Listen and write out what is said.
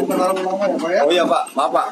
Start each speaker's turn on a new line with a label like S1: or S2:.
S1: bukan orang lama ya pak ya?
S2: Oh iya pak. Maaf pak.